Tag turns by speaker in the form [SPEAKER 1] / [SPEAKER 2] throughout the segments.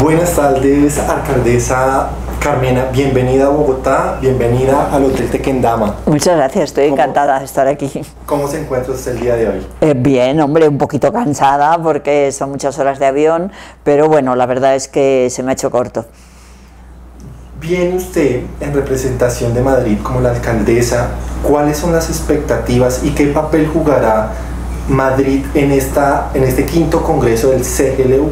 [SPEAKER 1] Buenas tardes, alcaldesa Carmena. Bienvenida a Bogotá, bienvenida al Hotel Tequendama.
[SPEAKER 2] Muchas gracias, estoy encantada de estar aquí.
[SPEAKER 1] ¿Cómo se encuentra usted el día de hoy?
[SPEAKER 2] Eh, bien, hombre, un poquito cansada porque son muchas horas de avión, pero bueno, la verdad es que se me ha hecho corto.
[SPEAKER 1] Viene usted en representación de Madrid como la alcaldesa. ¿Cuáles son las expectativas y qué papel jugará Madrid en, esta, en este quinto congreso del CGLU?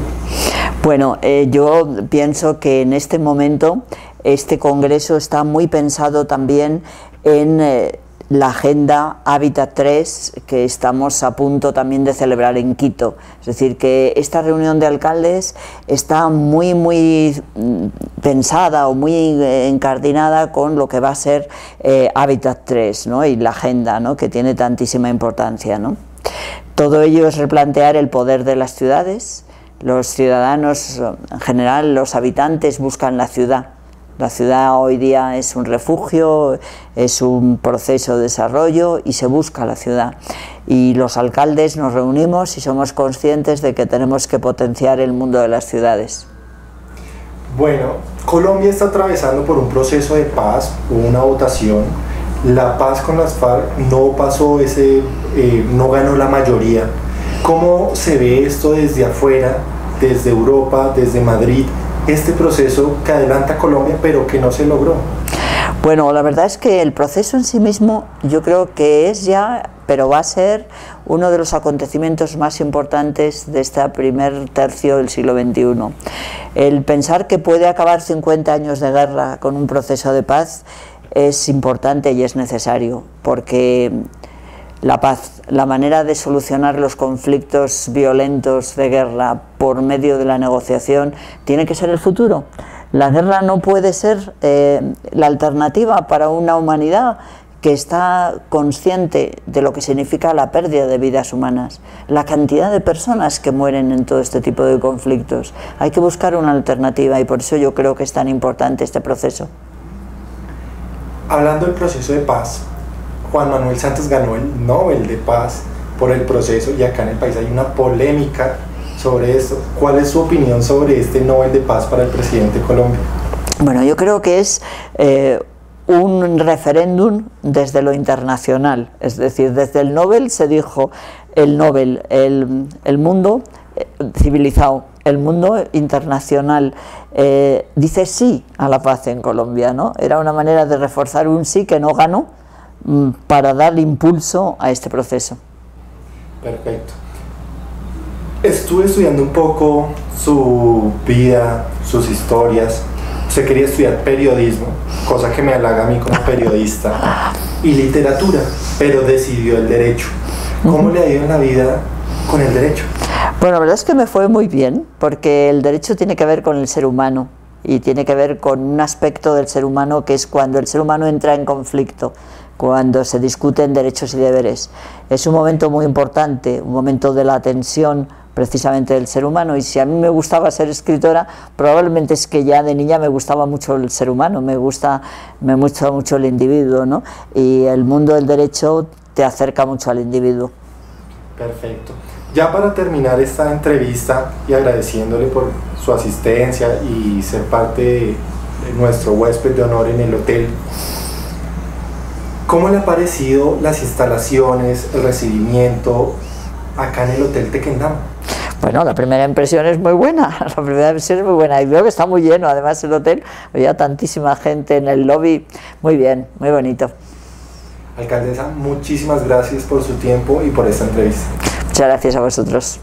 [SPEAKER 2] Bueno, eh, yo pienso que en este momento este congreso está muy pensado también en eh, la agenda Habitat 3 que estamos a punto también de celebrar en Quito. Es decir, que esta reunión de alcaldes está muy, muy mm, pensada o muy eh, encardinada con lo que va a ser Habitat 3 ¿no? y la agenda ¿no? que tiene tantísima importancia. ¿no? Todo ello es replantear el poder de las ciudades. Los ciudadanos, en general, los habitantes buscan la ciudad. La ciudad hoy día es un refugio, es un proceso de desarrollo y se busca la ciudad. Y los alcaldes nos reunimos y somos conscientes de que tenemos que potenciar el mundo de las ciudades.
[SPEAKER 1] Bueno, Colombia está atravesando por un proceso de paz, una votación la paz con las FARC no pasó ese, eh, no ganó la mayoría. ¿Cómo se ve esto desde afuera, desde Europa, desde Madrid, este proceso que adelanta Colombia pero que no se logró?
[SPEAKER 2] Bueno, la verdad es que el proceso en sí mismo yo creo que es ya, pero va a ser uno de los acontecimientos más importantes de este primer tercio del siglo XXI. El pensar que puede acabar 50 años de guerra con un proceso de paz es importante y es necesario, porque la paz, la manera de solucionar los conflictos violentos de guerra por medio de la negociación, tiene que ser el futuro. La guerra no puede ser eh, la alternativa para una humanidad que está consciente de lo que significa la pérdida de vidas humanas, la cantidad de personas que mueren en todo este tipo de conflictos. Hay que buscar una alternativa y por eso yo creo que es tan importante este proceso.
[SPEAKER 1] Hablando del proceso de paz, Juan Manuel Santos ganó el Nobel de Paz por el proceso y acá en el país hay una polémica sobre esto. ¿Cuál es su opinión sobre este Nobel de Paz para el presidente de Colombia?
[SPEAKER 2] Bueno, yo creo que es eh, un referéndum desde lo internacional, es decir, desde el Nobel se dijo el Nobel, el, mundo eh, civilizado el mundo internacional eh, dice sí a la paz en Colombia, ¿no? Era una manera de reforzar un sí que no ganó para dar impulso a este proceso.
[SPEAKER 1] Perfecto. Estuve estudiando un poco su vida, sus historias. Usted quería estudiar periodismo, cosa que me halaga a mí como periodista, y literatura, pero decidió el derecho. ¿Cómo le ha ido en la vida con el derecho?
[SPEAKER 2] Bueno, la verdad es que me fue muy bien, porque el derecho tiene que ver con el ser humano y tiene que ver con un aspecto del ser humano que es cuando el ser humano entra en conflicto, cuando se discuten derechos y deberes. Es un momento muy importante, un momento de la tensión precisamente del ser humano y si a mí me gustaba ser escritora, probablemente es que ya de niña me gustaba mucho el ser humano, me gusta, me gusta mucho el individuo, ¿no? Y el mundo del derecho te acerca mucho al individuo.
[SPEAKER 1] Perfecto. Ya para terminar esta entrevista y agradeciéndole por su asistencia y ser parte de, nuestro huésped de honor en el hotel, ¿cómo le ha parecido las instalaciones, el recibimiento acá en el Hotel Tequendam?
[SPEAKER 2] Bueno, la primera impresión es muy buena, la primera impresión es muy buena y veo que está muy lleno, además el hotel, había tantísima gente en el lobby, muy bien, muy bonito.
[SPEAKER 1] Alcaldesa, muchísimas gracias por su tiempo y por esta entrevista.
[SPEAKER 2] Muchas gracias a vosotros.